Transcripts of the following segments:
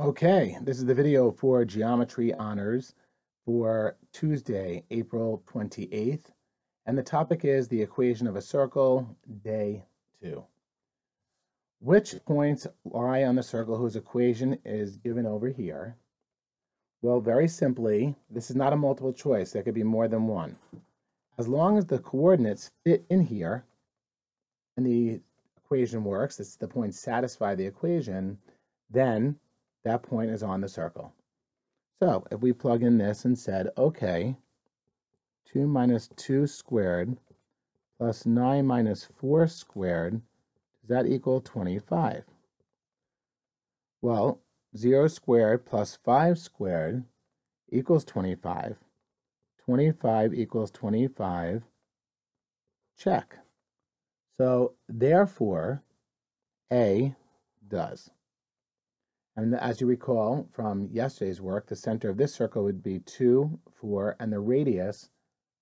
Okay, this is the video for Geometry Honors for Tuesday, April 28th. And the topic is the equation of a circle, day two. Which points lie on the circle whose equation is given over here? Well, very simply, this is not a multiple choice. There could be more than one. As long as the coordinates fit in here and the equation works, it's the points satisfy the equation, then that point is on the circle. So if we plug in this and said, okay, 2 minus 2 squared plus 9 minus 4 squared, does that equal 25? Well, 0 squared plus 5 squared equals 25. 25 equals 25. Check. So therefore, A does. And as you recall from yesterday's work, the center of this circle would be 2, 4, and the radius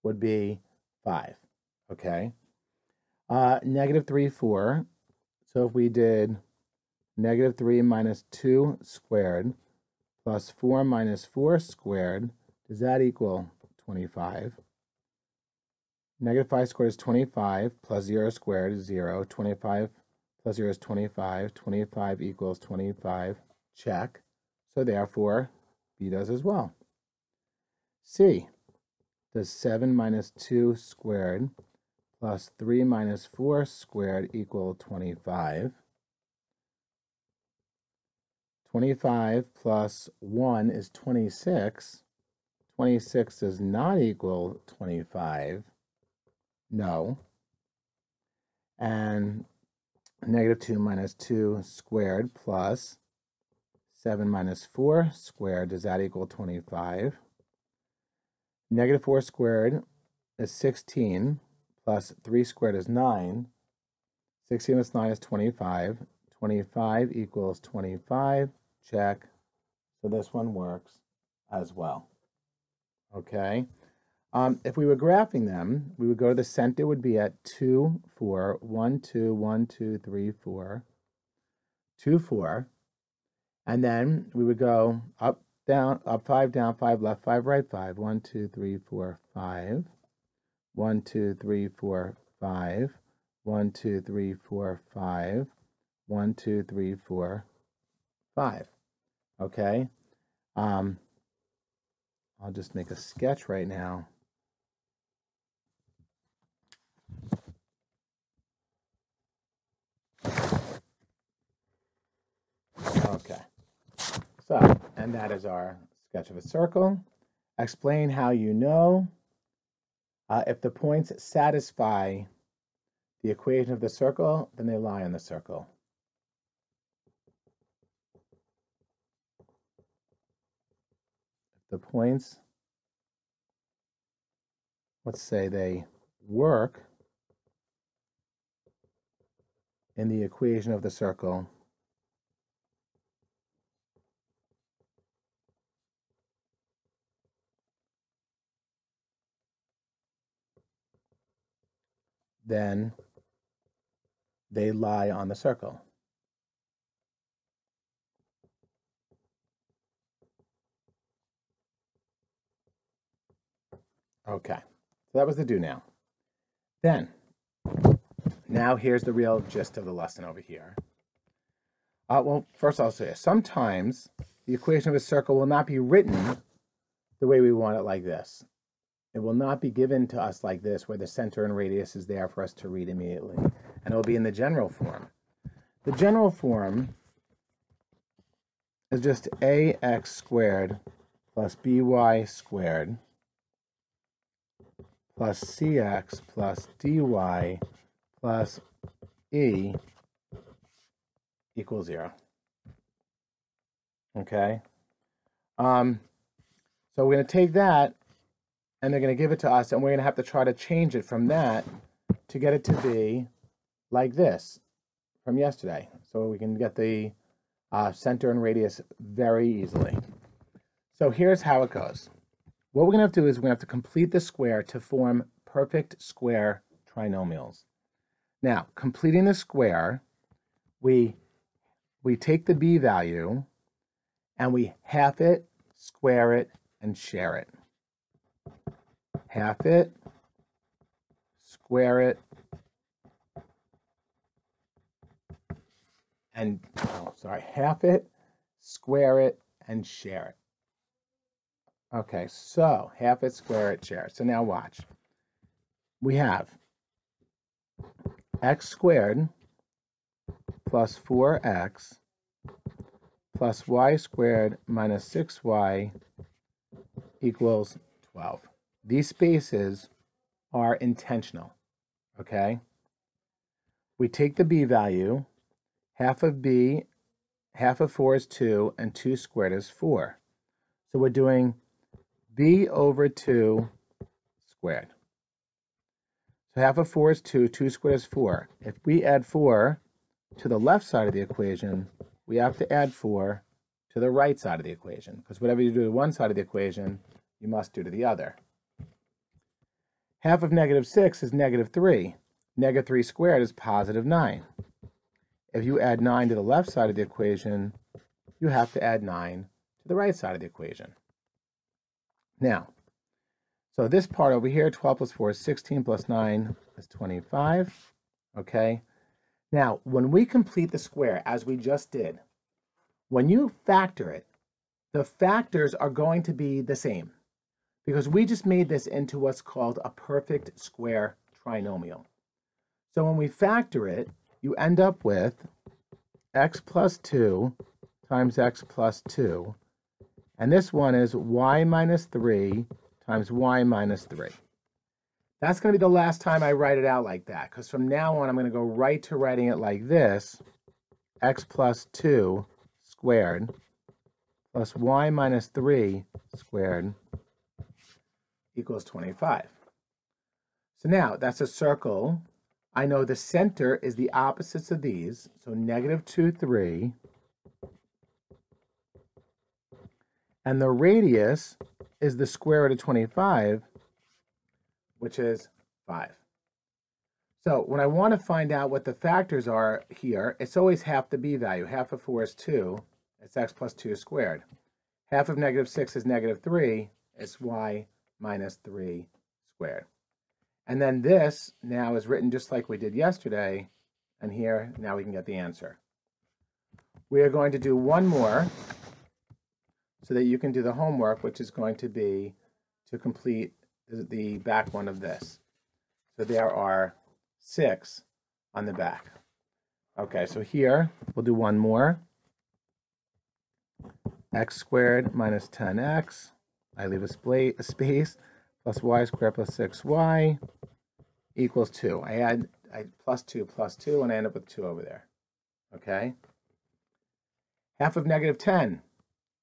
would be 5. Okay? Uh, negative 3, 4. So if we did negative 3 minus 2 squared plus 4 minus 4 squared, does that equal 25? Negative 5 squared is 25, plus 0 squared is 0. 25 plus 0 is 25. 25 equals 25 check. So therefore, B does as well. C, does 7 minus 2 squared plus 3 minus 4 squared equal 25? 25 plus 1 is 26. 26 does not equal 25. No. And negative 2 minus 2 squared plus 7 minus 4 squared, does that equal 25? Negative 4 squared is 16, plus 3 squared is 9. 16 plus 9 is 25. 25 equals 25, check. So this one works as well. Okay. Um, if we were graphing them, we would go to the center would be at 2, 4, 1, 2, 1, 2, 3, 4, 2, 4. And then we would go up, down, up five, down five, left five, right five. One, two, three, four, five. One, two, three, four, five. One, two, three, four, five. One, two, three, four, five. Okay. Um, I'll just make a sketch right now. Okay. So, and that is our sketch of a circle. Explain how you know uh, if the points satisfy the equation of the circle, then they lie on the circle. The points, let's say they work in the equation of the circle, then they lie on the circle. Okay, so that was the do now. Then, now here's the real gist of the lesson over here. Uh, well, first I'll say sometimes the equation of a circle will not be written the way we want it like this. It will not be given to us like this, where the center and radius is there for us to read immediately. And it will be in the general form. The general form is just ax squared plus by squared plus cx plus dy plus e equals zero. Okay? Um, so we're going to take that and they're going to give it to us, and we're going to have to try to change it from that to get it to be like this from yesterday. So we can get the uh, center and radius very easily. So here's how it goes. What we're going to have to do is we're going to have to complete the square to form perfect square trinomials. Now, completing the square, we, we take the b value and we half it, square it, and share it. Half it, square it, and, oh, sorry, half it, square it, and share it. Okay, so half it, square it, share it. So now watch. We have x squared plus 4x plus y squared minus 6y equals 12. These spaces are intentional, okay? We take the b value, half of b, half of 4 is 2, and 2 squared is 4. So we're doing b over 2 squared. So half of 4 is 2, 2 squared is 4. If we add 4 to the left side of the equation, we have to add 4 to the right side of the equation, because whatever you do to one side of the equation, you must do to the other. Half of negative 6 is negative 3. Negative 3 squared is positive 9. If you add 9 to the left side of the equation, you have to add 9 to the right side of the equation. Now, so this part over here, 12 plus 4 is 16 plus 9 is 25. Okay. Now, when we complete the square, as we just did, when you factor it, the factors are going to be the same because we just made this into what's called a perfect square trinomial. So when we factor it, you end up with x plus 2 times x plus 2. And this one is y minus 3 times y minus 3. That's going to be the last time I write it out like that, because from now on, I'm going to go right to writing it like this, x plus 2 squared plus y minus 3 squared equals 25. So now, that's a circle. I know the center is the opposites of these, so negative 2, 3. And the radius is the square root of 25, which is 5. So when I want to find out what the factors are here, it's always half the b value. Half of 4 is 2. It's x plus 2 squared. Half of negative 6 is negative 3. It's y minus 3 squared. And then this now is written just like we did yesterday. And here, now we can get the answer. We are going to do one more so that you can do the homework, which is going to be to complete the back one of this. So there are six on the back. Okay, so here we'll do one more. x squared minus 10x. I leave a, a space plus y squared plus 6y equals 2. I add I plus 2 plus 2 and I end up with 2 over there. Okay? Half of negative 10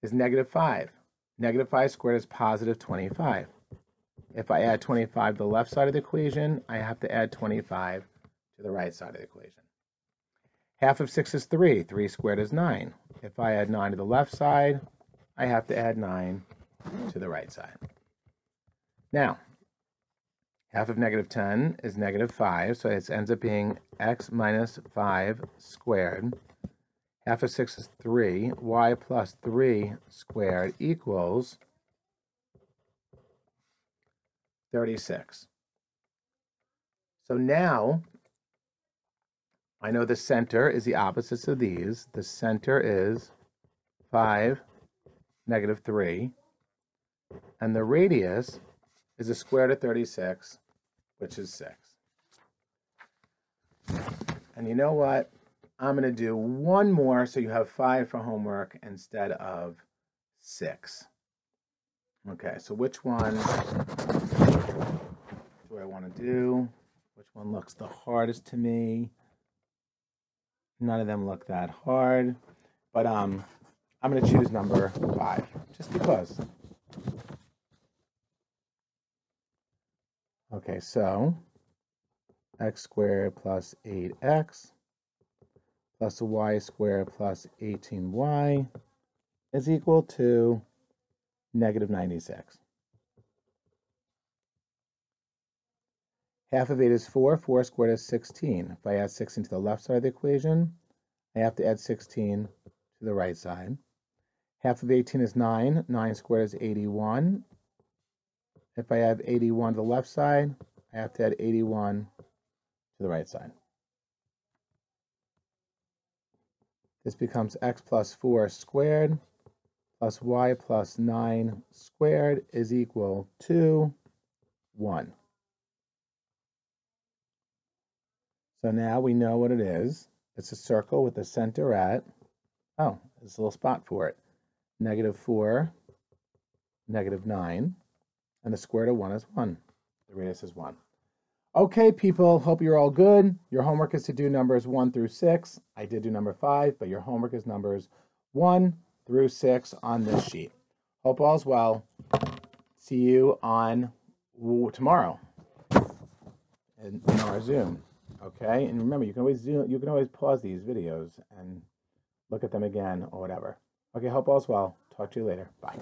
is negative 5. Negative 5 squared is positive 25. If I add 25 to the left side of the equation, I have to add 25 to the right side of the equation. Half of 6 is 3. 3 squared is 9. If I add 9 to the left side, I have to add 9 to the right side. Now, half of negative 10 is negative 5, so it ends up being x minus 5 squared. Half of 6 is 3. y plus 3 squared equals 36. So now I know the center is the opposites of these. The center is 5, negative 3. And the radius is the square root of 36, which is 6. And you know what? I'm going to do one more so you have 5 for homework instead of 6. Okay, so which one do I want to do? Which one looks the hardest to me? None of them look that hard, but um, I'm going to choose number five, just because. Okay, so x squared plus 8x plus y squared plus 18y is equal to negative 96. Half of 8 is 4. 4 squared is 16. If I add 16 to the left side of the equation, I have to add 16 to the right side. Half of 18 is 9. 9 squared is 81. If I have 81 to the left side, I have to add 81 to the right side. This becomes x plus 4 squared plus y plus 9 squared is equal to 1. So now we know what it is. It's a circle with a center at, oh, there's a little spot for it, negative 4, negative 9, and the square root of 1 is 1. The radius is 1. Okay, people, hope you're all good. Your homework is to do numbers 1 through 6. I did do number 5, but your homework is numbers 1 through 6 on this sheet. Hope all's well. See you on tomorrow in, our Zoom. Okay, and remember, you can always zoom, you can always pause these videos and look at them again or whatever. Okay, hope all's well. Talk to you later. Bye.